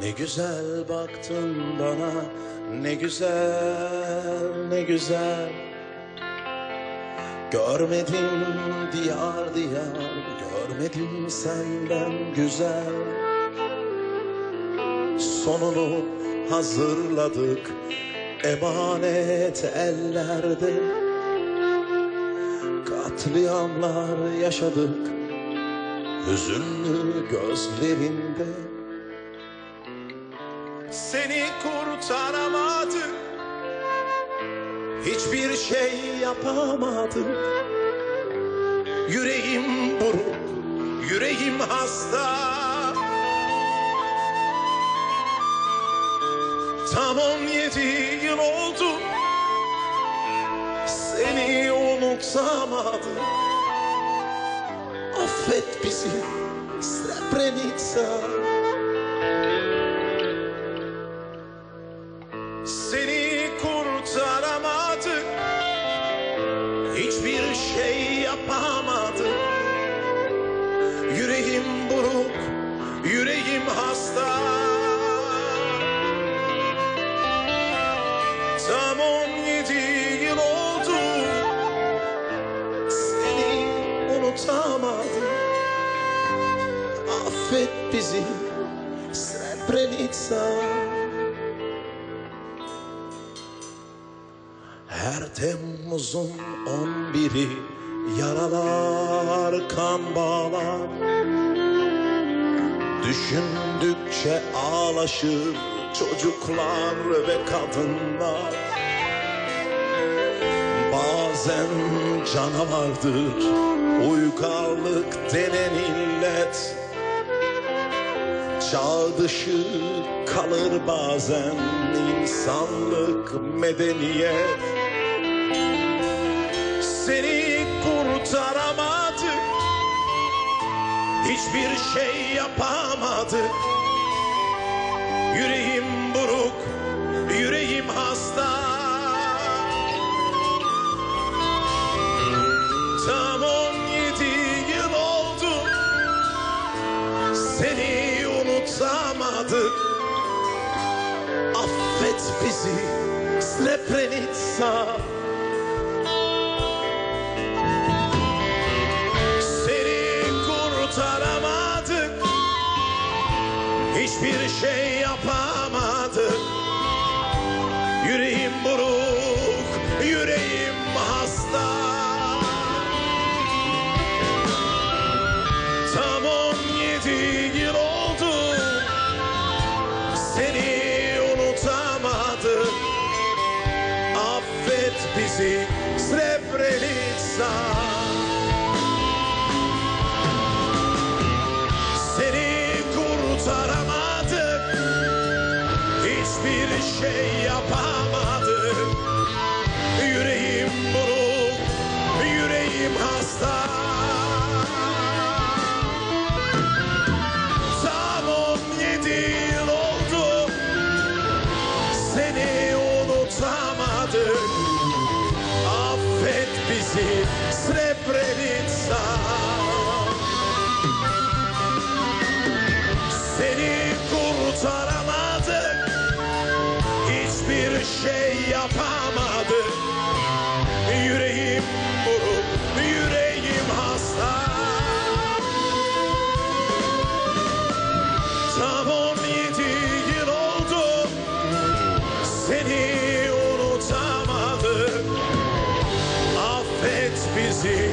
Ne güzel baktın bana ne güzel ne güzel. Görmedim diyar diyar görmedim senden güzel. Sonunu hazırladık emanet ellerde. Katliamlar yaşadık hüzünlü gözlerinde Seni kurtaramadık Hiçbir şey yapamadım. Yüreğim buruk, yüreğim hasta. Tam on yedi yıl oldu. Seni unutamadım Affet bizi Srebrenica şey yapamadık Yüreğim buruk Yüreğim hasta. Tam on yedi yıl oldu. Seni unutamadım. Affet bizi Srebrenica Her Temmuz'un on biri Yaralar kan bağlar. Düşündükçe ağlaşır çocuklar ve kadınlar. Bazen canavardır uygarlık denen illet. Çağ dışı kalır bazen insanlık medeniyet Seni kurtaramadık Hiçbir şey yapamadık Yüreğim buruk, yüreğim hasta. Tam on yedi yıl oldu. Seni unutamadık Affet bizi Srebrenica Hiçbir şey yapamadık Yüreğim buruk, yüreğim hasta. Tam on yedi yıl oldu. Seni unutamadık Affet bizi Srebrenica Seni kurtaramadık Hiçbir şey yapamadık Hiçbir şey yapamadık Yüreğim buruk, yüreğim hasta. Tam on yedi yıl oldu. Seni unutamadık Affet bizi